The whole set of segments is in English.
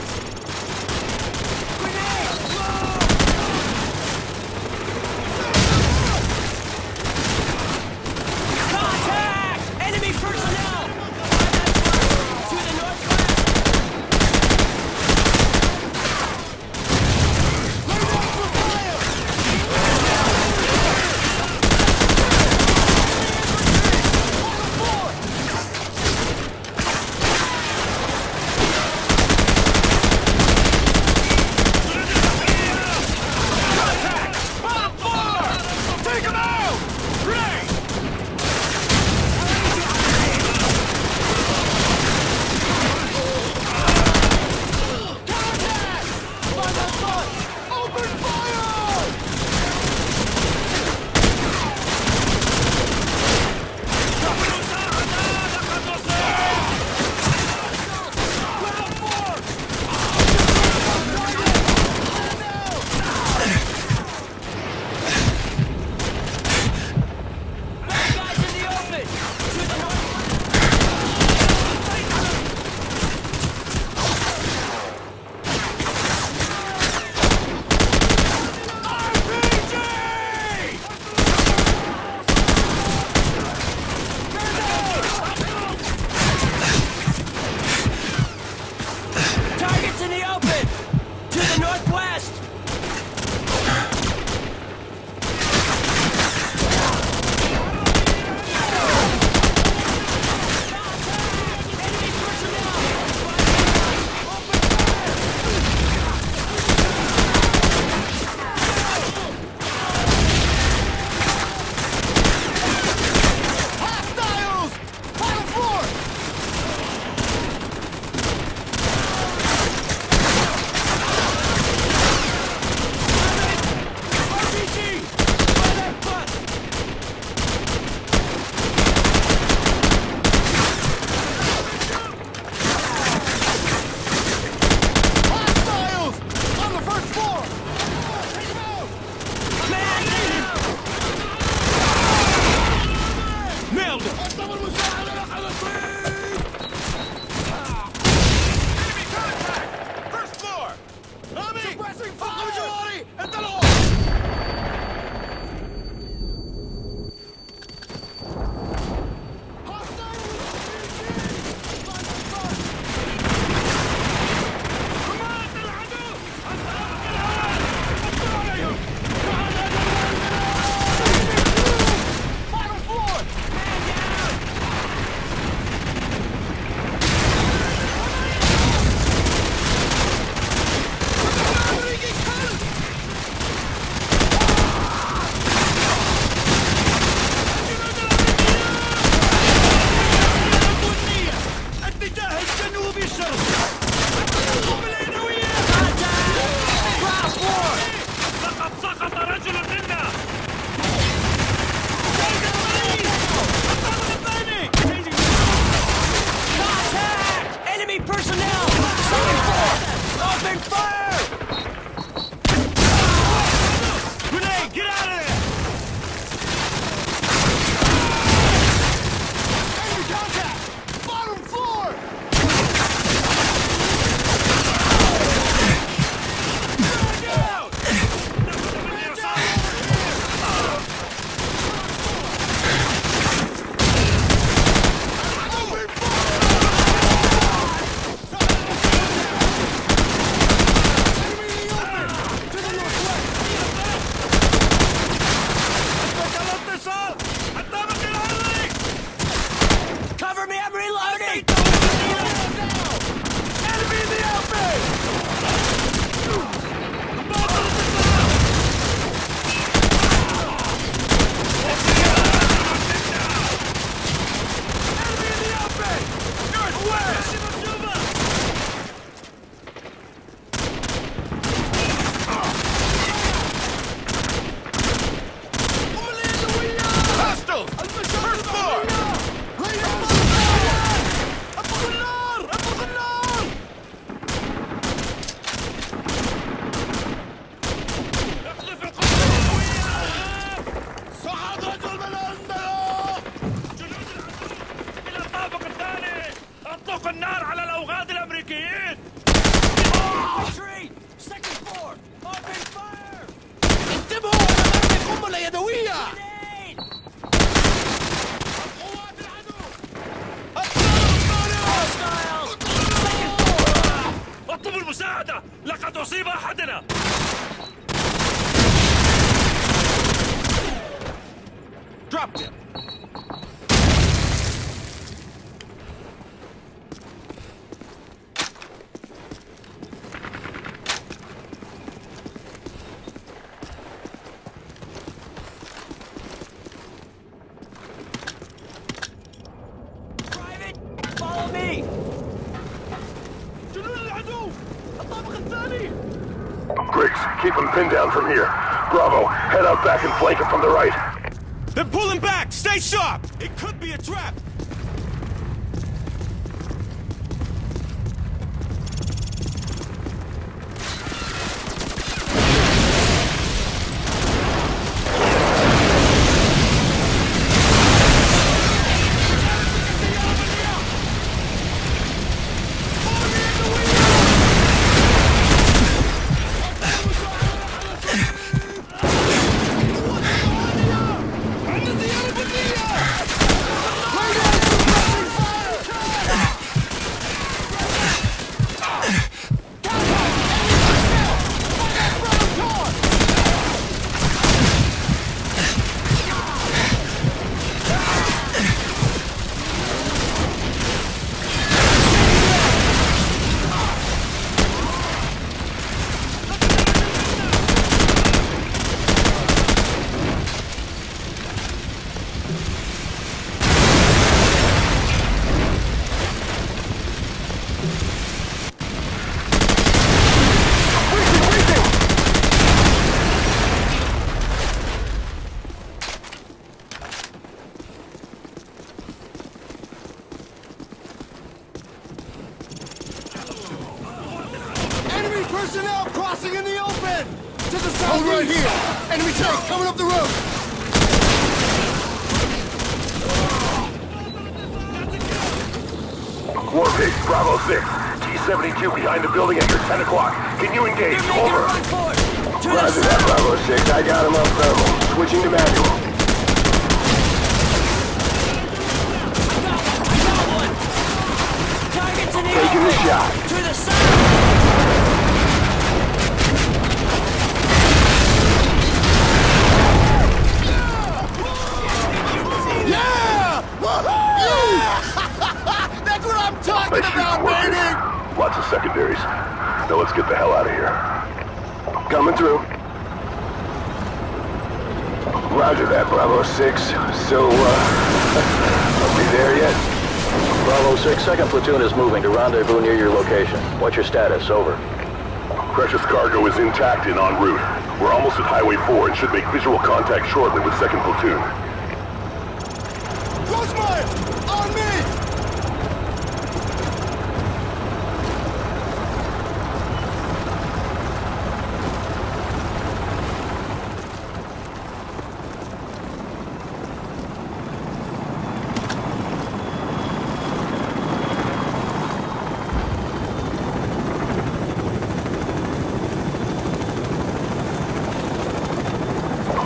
Thank you. Griggs, keep him pinned down from here. Bravo, head out back and flank him from the right. They're pulling back! Stay sharp! It could be a trap! Enemy tank coming up the road! Warpig, Bravo 6. T-72 behind the building at your 10 o'clock. Can you engage? Over. run for it! To the Roger that! Bravo 6. I got him up thermal. Switching to manual. I got one! Targets in the Taking the shot. Roger that, Bravo 6. So, uh, are we there yet? Bravo 6, second platoon is moving to rendezvous near your location. What's your status? Over. Precious cargo is intact and en route. We're almost at Highway 4 and should make visual contact shortly with 2nd Platoon.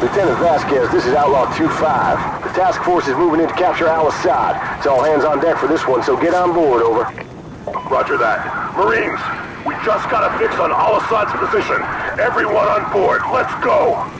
Lieutenant Vasquez, this is Outlaw 2-5. The task force is moving in to capture Al-Assad. It's all hands on deck for this one, so get on board, over. Roger that. Marines, we just got a fix on Al-Assad's position. Everyone on board, let's go!